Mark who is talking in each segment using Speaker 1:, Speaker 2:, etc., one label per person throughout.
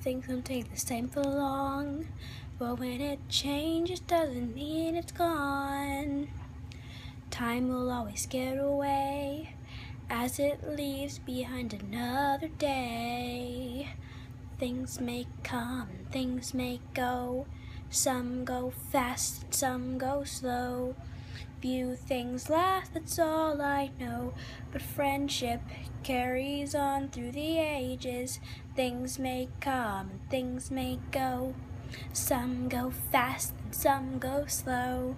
Speaker 1: things don't take the same for long. But when it changes, doesn't mean it's gone. Time will always get away as it leaves behind another day. Things may come things may go. Some go fast some go slow. Few things last, that's all I know. But friendship carries on through the ages. Things may come and things may go. Some go fast and some go slow.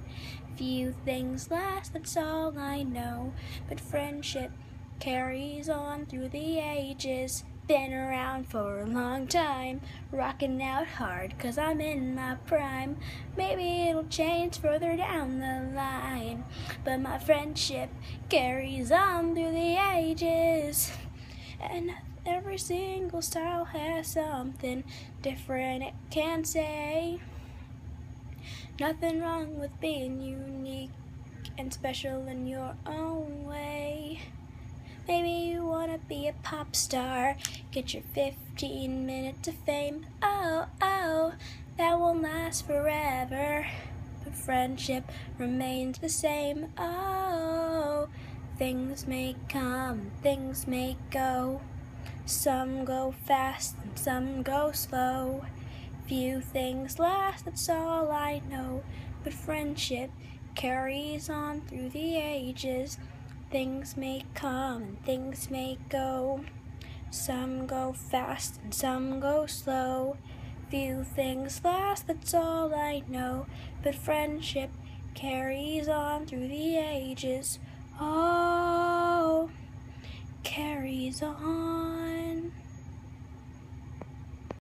Speaker 1: Few things last, that's all I know. But friendship carries on through the ages. Been around for a long time, rocking out hard cause I'm in my prime. Maybe it'll change further down the line, but my friendship carries on through the ages. And every single style has something different it can say. Nothing wrong with being unique and special in your own way. Maybe you wanna be a pop star, get your 15 minutes of fame. Oh, oh, that won't last forever. But friendship remains the same. Oh, things may come, things may go. Some go fast and some go slow. Few things last, that's all I know. But friendship carries on through the ages. Things may come and things may go. Some go fast and some go slow. Few things last, that's all I know. But friendship carries on through the ages. Oh, carries on.